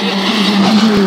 thing.